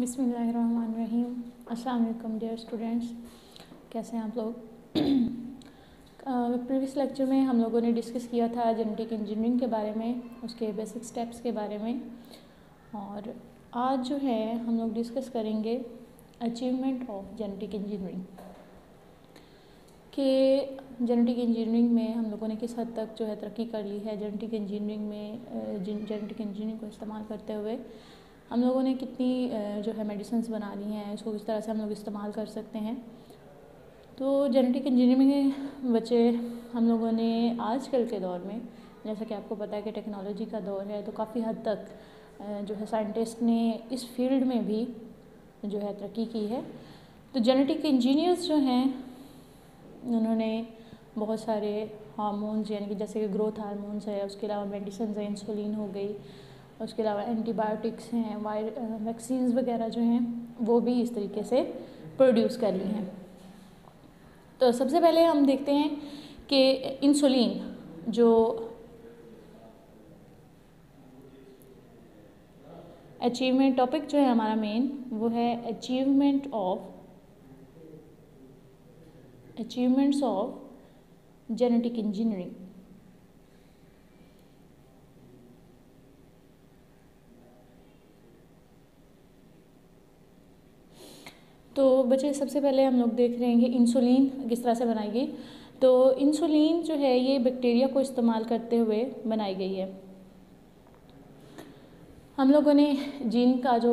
बिसमीम वालेकुम dear students. कैसे हैं आप लोग? प्रीवियस लेक्चर में हम लोगों ने डिस्कस किया था जेनेटिक इंजीनियरिंग के बारे में, उसके बेसिक स्टेप्स के बारे में। और आज जो है, हम लोग डिस्कस करेंगे अचीवमेंट ऑफ़ जेनेटिक इंजीनियरिंग। कि जेनेटिक इंजीनियरिंग में हम लोगों ने किस हद तक जो है तरक्की कर ली है, जेनेटिक इंजीनियरिंग में जेनेटिक इंजीनियरिंग को इस्तेमाल करते हुए। हम लोगों ने कितनी जो है मेडिसिन बना ली हैं, इसको किस तरह से हम लोग इस्तेमाल कर सकते हैं। तो जेनेटिक इंजीनियरिंग में बच्चे हम लोगों ने आजकल के दौर में, जैसा कि आपको पता है कि टेक्नोलॉजी का दौर है तो काफ़ी हद तक जो है साइंटिस्ट ने इस फ़ील्ड में भी जो है तरक्की की है। तो जेनेटिक इंजीनियर्स जो हैं, उन्होंने बहुत सारे हार्मोन्स यानी कि जैसे कि ग्रोथ हार्मोन्स है, उसके अलावा मेडिसिन है इंसुलिन हो गई उसके अलावा एंटीबायोटिक्स हैं, वायर वैक्सीन वगैरह जो हैं, वो भी इस तरीके से प्रोड्यूस कर ली हैं। तो सबसे पहले हम देखते हैं कि इंसुलिन जो अचीवमेंट टॉपिक जो है हमारा मेन वो है achievement of achievements of genetic engineering तो बच्चे सबसे पहले हम लोग देख रहे हैं इंसुलिन किस तरह से बनाई गई तो इंसुलिन जो है ये बैक्टीरिया को इस्तेमाल करते हुए बनाई गई है। हम लोगों ने जीन का जो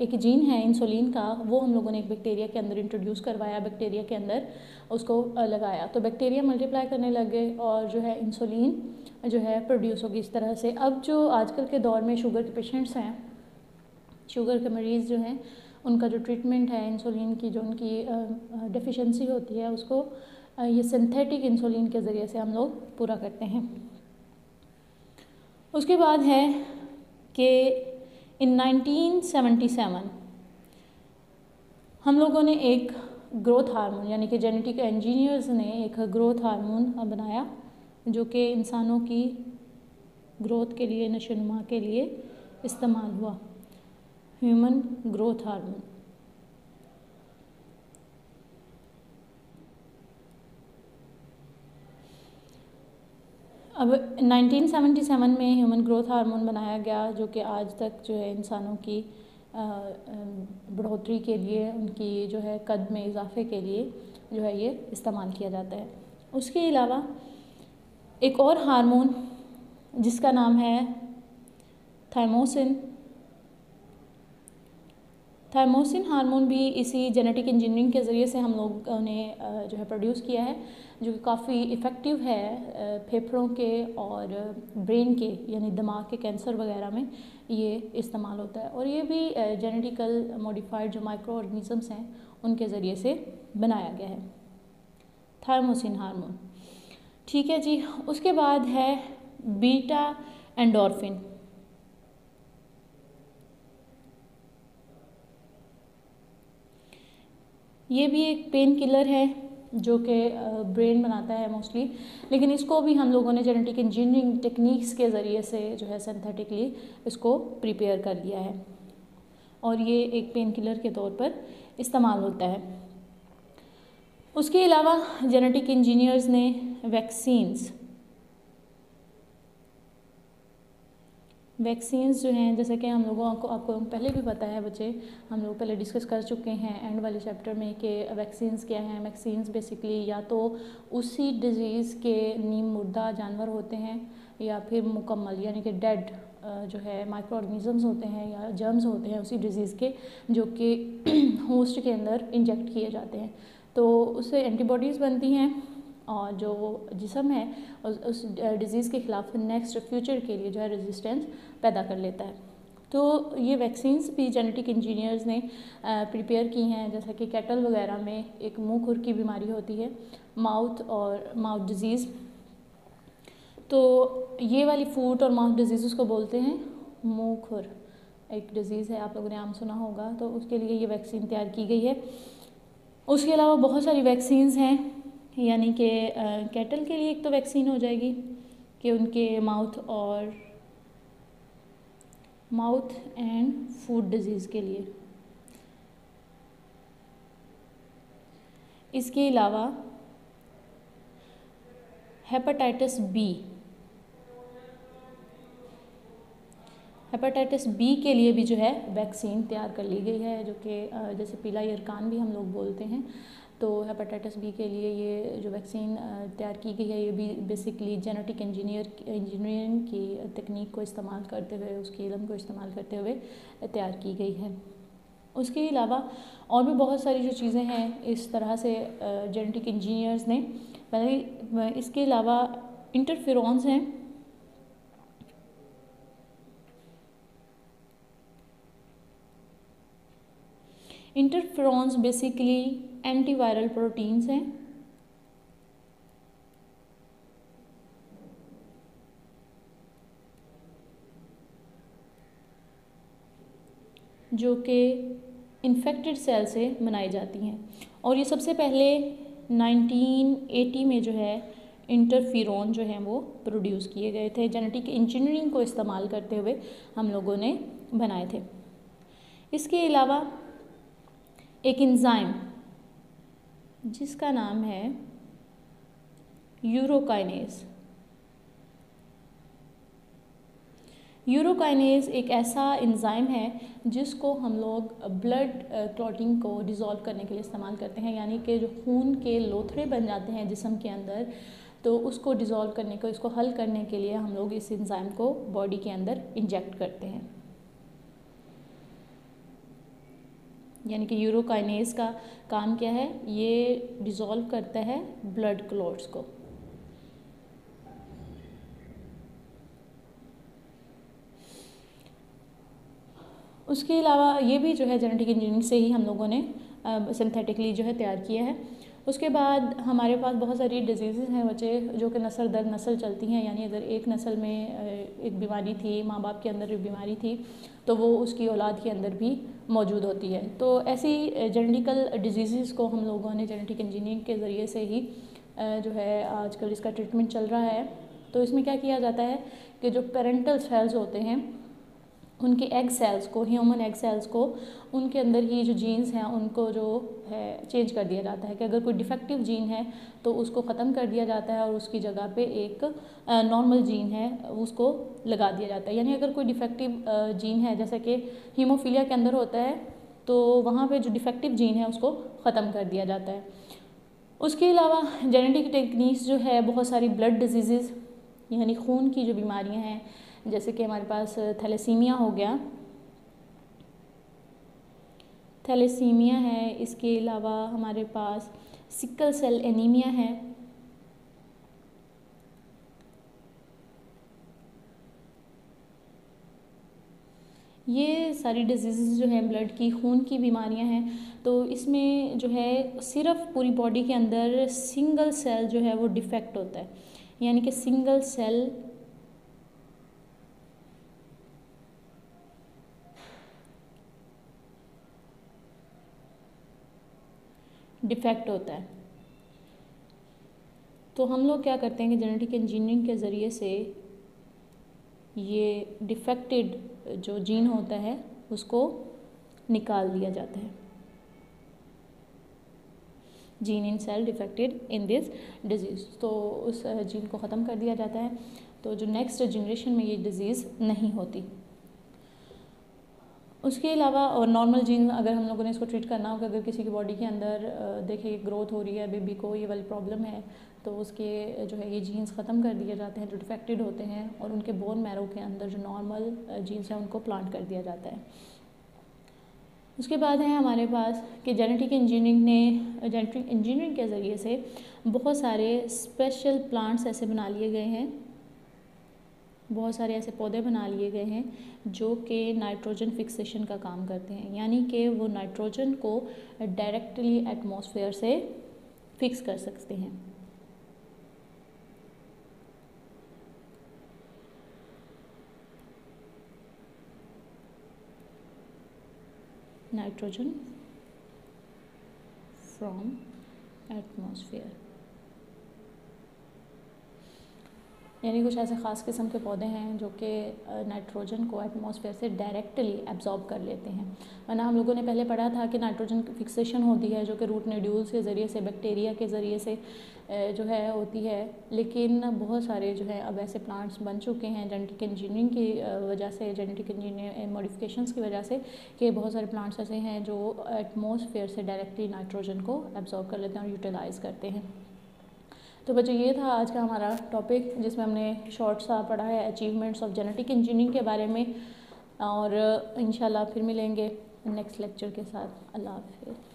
एक जीन है इंसुलिन का, वो हम लोगों ने एक बैक्टीरिया के अंदर इंट्रोड्यूस करवाया बैक्टीरिया के अंदर उसको लगाया। तो बैक्टीरिया मल्टीप्लाई करने लग गए और जो है इंसुलिन जो है प्रोड्यूस होगी इस तरह से। अब जो आजकल के दौर में शुगर के पेशेंट्स हैं शुगर के मरीज़ जो हैं उनका जो ट्रीटमेंट है इंसुलिन की जो उनकी डिफिशेंसी होती है, उसको ये सिंथेटिक इंसुलिन के ज़रिए से हम लोग पूरा करते हैं। उसके बाद है कि इन 1977 हम लोगों ने एक ग्रोथ हार्मोन यानी कि जेनेटिक इंजीनियर्स ने एक ग्रोथ हार्मोन बनाया, जो कि इंसानों की ग्रोथ के लिए नशोनुमा के लिए इस्तेमाल हुआ। Human growth hormone. अब 1977 में ह्यूमन ग्रोथ हार्मोन बनाया गया, जो कि आज तक जो है इंसानों की बढ़ोतरी के लिए, उनकी जो है कद में इजाफे के लिए जो है ये इस्तेमाल किया जाता है। उसके अलावा एक और हार्मोन, जिसका नाम है थाइमोसिन थाइमोसिन हार्मोन भी इसी जेनेटिक इंजीनियरिंग के ज़रिए से हम लोगों ने जो है प्रोड्यूस किया है, जो कि काफ़ी इफ़ेक्टिव है फेफड़ों के और ब्रेन के, यानी दिमाग के कैंसर वगैरह में ये इस्तेमाल होता है। और ये भी जेनेटिकल मॉडिफाइड जो माइक्रो ऑर्गेनिज़म्स हैं, उनके ज़रिए से बनाया गया है। थायमोसिन हार्मोन ठीक है जी, उसके बाद है बीटा एंडोरफिन ये भी एक पेन किलर है, जो कि ब्रेन बनाता है मोस्टली लेकिन इसको भी हम लोगों ने जेनेटिक इंजीनियरिंग टेक्निक्स के ज़रिए से जो है सिंथेटिकली इसको प्रिपेयर कर लिया है। और ये एक पेन किलर के तौर पर इस्तेमाल होता है। उसके अलावा जेनेटिक इंजीनियर्स ने वैक्सीन्स वैक्सीन्स जो हैं, जैसे कि हम लोगों को, आपको पहले भी पता है बच्चे, हम लोग पहले डिस्कस कर चुके हैं एंड वाले चैप्टर में कि वैक्सीन्स क्या हैं वैक्सीन्स बेसिकली या तो उसी डिज़ीज़ के नीम मुर्दा जानवर होते हैं, या फिर मुकम्मल, यानी कि डेड जो है माइक्रो ऑर्गेनिज़म्स होते हैं या जर्म्स होते हैं उसी डिज़ीज़ के, जो कि होस्ट के अंदर इंजेक्ट किए जाते हैं। तो उससे एंटीबॉडीज़ बनती हैं और जो जिसम है उस, उस डिज़ीज़ के ख़िलाफ़ नेक्स्ट फ्यूचर के लिए जो है रेजिस्टेंस पैदा कर लेता है। तो ये वैक्सीन्स भी जेनेटिक इंजीनियर्स ने प्रिपेयर की हैं। जैसा कि कैटल वगैरह में एक मुँह खुर की बीमारी होती है माउथ और माउथ डिज़ीज़ तो ये वाली फूट और माउथ डिज़ीज़ उसको बोलते हैं मुँह खुर। एक डिज़ीज़ है आप लोगों ने आम सुना होगा। तो उसके लिए ये वैक्सीन तैयार की गई है। उसके अलावा बहुत सारी वैक्सीन्स हैं। यानी कि कैटल के लिए एक तो वैक्सीन हो जाएगी कि उनके माउथ और माउथ एंड फ़ूड डिज़ीज़ के लिए। इसके अलावा हेपाटाइटिस बी। हेपाटाइटिस बी के लिए भी जो है वैक्सीन तैयार कर ली गई है, जो कि जैसे पीला यरकान भी हम लोग बोलते हैं। तो हेपेटाइटिस बी के लिए ये जो वैक्सीन तैयार की गई है, ये भी बेसिकली जेनेटिक इंजीनियर इंजीनियरिंग की तकनीक को इस्तेमाल करते हुए उसके इलम को इस्तेमाल करते हुए तैयार की गई है। उसके अलावा और भी बहुत सारी जो चीज़ें हैं, इस तरह से जेनेटिक इंजीनियर्स ने, पहले इसके अलावा इंटरफेरॉन्स हैं। इंटरफ्रॉन्स बेसिकली एंटीवायरल प्रोटीन्स हैं। जो कि इन्फेक्टेड सेल से बनाई जाती हैं। और ये सबसे पहले 1980 में जो है इंटरफिरोन जो हैं वो प्रोड्यूस किए गए थे। जेनेटिक इंजीनियरिंग को इस्तेमाल करते हुए हम लोगों ने बनाए थे। इसके अलावा एक इंजाइम जिसका नाम है यूरोकाइनेज। यूरोकाइनेज एक ऐसा इंजाइम है जिसको हम लोग ब्लड क्लॉटिंग को डिज़ोल्व करने के लिए इस्तेमाल करते हैं, यानी कि जो खून के लोथड़े बन जाते हैं जिसम के अंदर तो उसको डिज़ोल्व करने को, इसको हल करने के लिए हम लोग इस इंजाइम को बॉडी के अंदर इंजेक्ट करते हैं। यानी कि यूरोकाइनेज का काम क्या है? ये डिज़ोल्व करता है ब्लड क्लॉट्स को। उसके अलावा ये भी जो है जेनेटिक इंजीनियरिंग से ही हम लोगों ने सिंथेटिकली जो है तैयार किया है। उसके बाद हमारे पास बहुत सारी डिज़ीज़ हैं बच्चे, जो कि नस्ल दर नस्ल चलती हैं। यानी अगर एक नस्ल में एक बीमारी थी, माँ बाप के अंदर एक बीमारी थी तो वो उसकी औलाद के अंदर भी मौजूद होती है। तो ऐसी जेनेटिकल डिज़ीज़ को हम लोगों ने जेनेटिक इंजीनियरिंग के ज़रिए से ही जो है, आजकल इसका ट्रीटमेंट चल रहा है। तो इसमें क्या किया जाता है कि जो पेरेंटल सेल्स होते हैं, उनके एग सेल्स को ह्यूमन एग सेल्स को, उनके अंदर ही जो जीन्स हैं, उनको जो है चेंज कर दिया जाता है कि अगर कोई डिफेक्टिव जीन है तो उसको ख़त्म कर दिया जाता है और उसकी जगह पे एक नॉर्मल जीन है, उसको लगा दिया जाता है। यानी अगर कोई डिफेक्टिव जीन है, जैसे कि हीमोफीलिया के अंदर होता है तो वहाँ पे जो डिफेक्टिव जीन है, उसको ख़त्म कर दिया जाता है। उसके अलावा जेनेटिक टेक्निक्स जो है, बहुत सारी ब्लड डिज़ीज़ यानी खून की जो बीमारियाँ हैं, जैसे कि हमारे पास थैलेसीमिया हो गया थैलेसीमिया है, इसके अलावा हमारे पास सिकल सेल एनीमिया है। ये सारी डिज़ीज़ जो हैं ब्लड की, खून की बीमारियाँ हैं तो इसमें जो है, सिर्फ़ पूरी बॉडी के अंदर सिंगल सेल जो है, वो डिफेक्ट होता है। यानी कि सिंगल सेल डिफेक्ट होता है। तो हम लोग क्या करते हैं कि जेनेटिक इंजीनियरिंग के ज़रिए से ये डिफेक्टेड जो जीन होता है, उसको निकाल दिया जाता है। Gene in cell defected in this disease तो उस जीन को ख़त्म कर दिया जाता है। तो जो नेक्स्ट जनरेशन में ये डिज़ीज़ नहीं होती। उसके अलावा और नॉर्मल जीन अगर हम लोगों ने इसको ट्रीट करना होगा, अगर किसी की बॉडी के अंदर देखिए ग्रोथ हो रही है बेबी को ये वाली प्रॉब्लम है तो उसके जो है ये जीन्स ख़त्म कर दिए जाते हैं, जो डिफेक्टेड होते हैं और उनके बोन मैरो के अंदर जो नॉर्मल जीन्स हैं उनको प्लांट कर दिया जाता है। उसके बाद है हमारे पास कि जेनेटिक इंजीनियरिंग ने जेनेटिक इंजीनियरिंग के ज़रिए से बहुत सारे स्पेशल प्लांट्स ऐसे बना लिए गए हैं। बहुत सारे ऐसे पौधे बना लिए गए हैं जो कि नाइट्रोजन फिक्सेशन का काम करते हैं। यानी कि वो नाइट्रोजन को डायरेक्टली एटमॉस्फेयर से फिक्स कर सकते हैं। Nitrogen from atmosphere. यानी कुछ ऐसे ख़ास किस्म के पौधे हैं जो कि नाइट्रोजन को एटमॉस्फेयर से डायरेक्टली एब्जॉर्ब कर लेते हैं। वरना हम लोगों ने पहले पढ़ा था कि नाइट्रोजन की फिक्सेशन होती है, जो कि रूट नेड्यूल्स के ज़रिए से बैक्टीरिया के ज़रिए से जो है, होती है। लेकिन बहुत सारे जो है, अब ऐसे प्लांट्स बन चुके हैं जेनेटिक इंजीनियरिंग की वजह से जेनेटिक इंजीनियर मॉडिफिकेशंस की वजह से कि बहुत सारे प्लांट्स ऐसे हैं जो एटमॉस्फेयर से डायरेक्टली नाइट्रोजन को एब्जॉर्ब कर लेते हैं और यूटिलाइज़ करते हैं। तो बच्चों, ये था आज का हमारा टॉपिक जिसमें हमने शॉर्ट सा पढ़ा है अचीवमेंट्स ऑफ़ जेनेटिक इंजीनियरिंग के बारे में, और इन फिर मिलेंगे नेक्स्ट लेक्चर के साथ। अल्लाह हाफिज़।